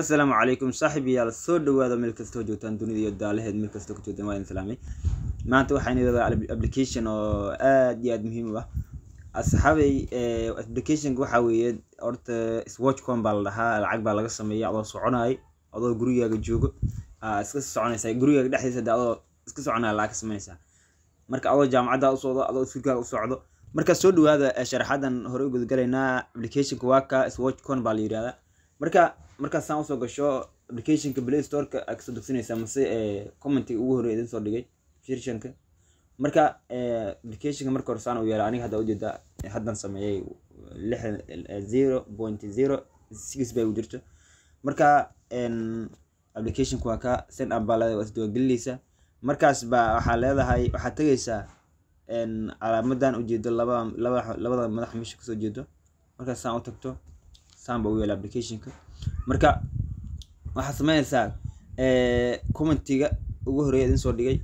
asalaamu calaykum saaxiibayaal soo dhawaada meel kastoo joogtaan dunida iyo daalaheed meel kastoo ka joogtaan waa idin salaamay. Maanta waxaan idadaa application oo aad iyo aad muhiim u ah. Asxaabay applicationka waxaa weeye horta swatchcom baa la dhahaa lacag baa laga sameeya adoo soconaay adoo gurigaaga joogo. Iska soconaysaa gurigaaga dhexdiisa de adoo iska soconaya lacag ka sameynaysaa. Marka adoo jaamacadda usocdo adoo iskuulkaaga u socdo marka soo dhawaada sharaxadan hore u gudgalaynaa applicationka waa ka baa la yidhahdaa marka markaas saan u soo gasho applicationka play storeka aad ka soo degsanaysaa mase commentiga ugu horreya idin soo dhigay versionka marka applicationka marka hore saan u yeela aniga hadda ujeeda haddan sameeyey lixdan zero point zero six bay u jirto. Marka applicationka waa ka send up baa leedahay waa isdiiwaangelinaysaa markaas baa waxaa leedahay waxaad tegaysaa calaamadan ujeedo labada labada labada madax meesha ka soo jeedo. Markaas saan u tagto saan baa u yeela applicationka. Marka waxaad sameynaysaa commentiga ugu horreeya idin soo dhigay.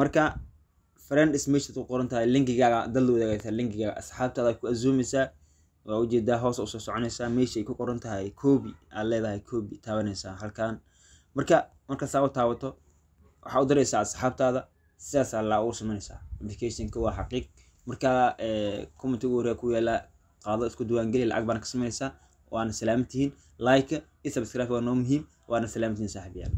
Marka friend smashad ku qoran tahay linkigaaga dal wadaagaysaa linkigaaga. Asxaabtaada ku azuumaysaa waa u jeedaa hoos u soo soconaysaa meesha ay ku qoran tahay coobi aad leedahay coobi taabanaysaa halkan marka markaasaa u taabato waxaa u daraysaa asxaabtaada sidaasaa laa ugu sameynaysaa. Applicationka waa xaqiiq. Marka commentiga ugu horreeya ku yaalla qaado isku diiwaangeli lacag baana ka sameynaysaa waana salaamantihiin like iyo subscribe waa noo muhiim waana salaamantihiin saaxiibayaal